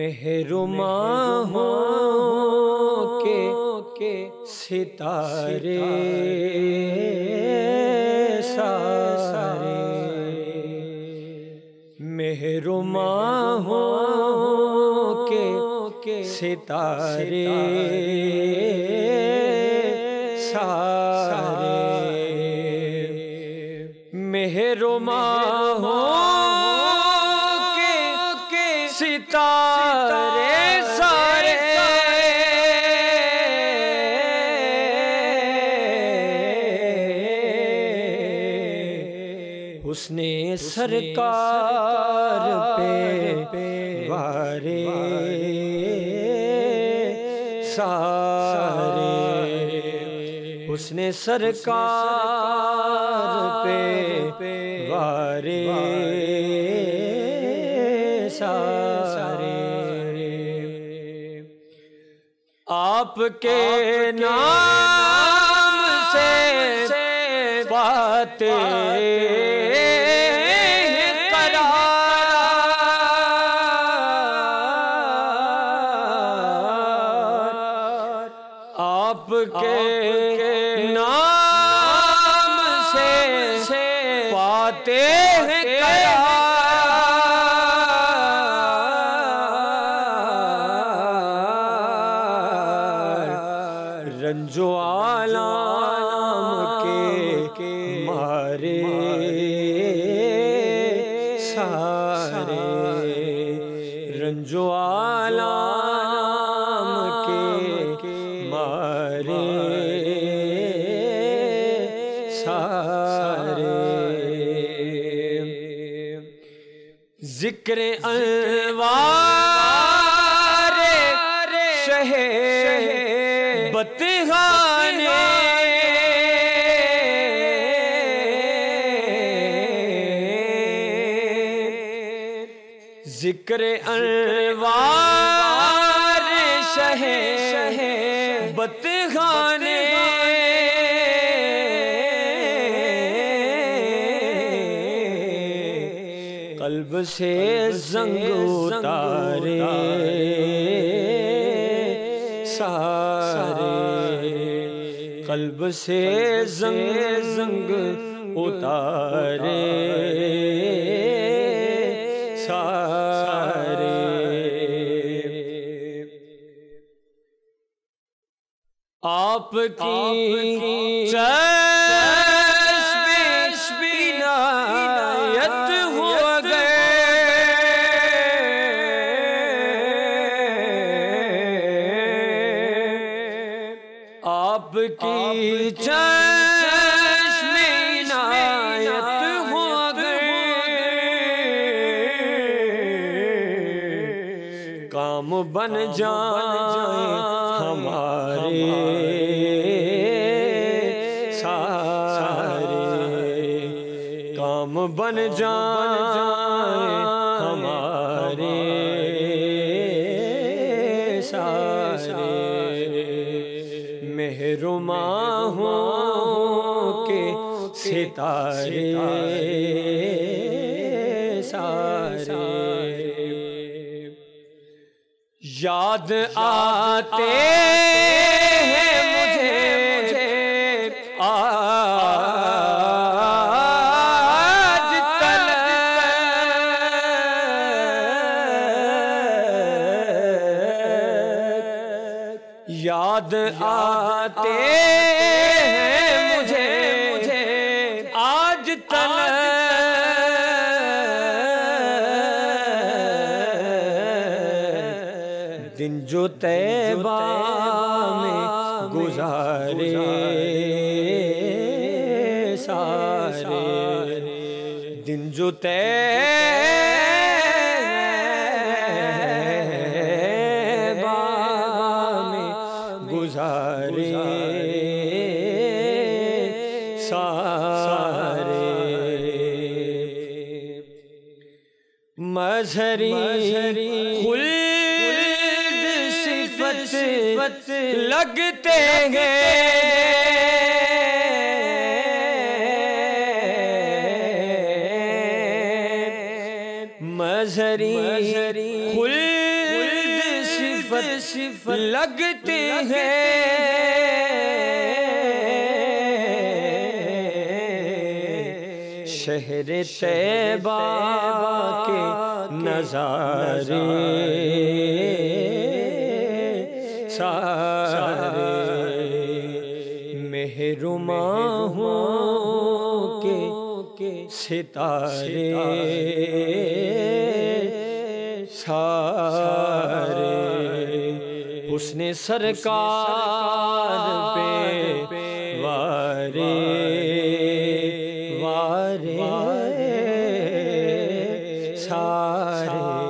मेहरुमा हो के के सितारे सारे। मेहरुमा हो के के सितारे सारे। मेहरुमा हो उसने सरकार पे वारे सारे। उसने सरकार पे वारे सारे। आपके नाम से पाते पाते हैं रंजो आलाम के मारे। ज़िक्र अलवारे शहे बतहाने ज़िक्र अलवार शहे बतहाने कल्ब से जंग उतारे सारे। कल्ब से जंग जंग उतारे सारे। आपकी चश्मे आपकी चश्मे हो गए काम बन जाए हमारे सारे। काम बन जाए। मेहरुमा हो के सितारे सारे। याद आते हैं। याद आते हैं मुझे मुझे आज तलक दिन जो तैबा में गुजारे सारे। दिन जो तैबा गुजारे सारे। मजहरी खुल्द सिफत लगते हैं। मजहरी खुल्द सिर्फ़ लगते हैं। शहर तैबा के नजारे। सारे मेहरुमा हो के सितारे। सारे उसने सरकार पे वारे वारे सारे।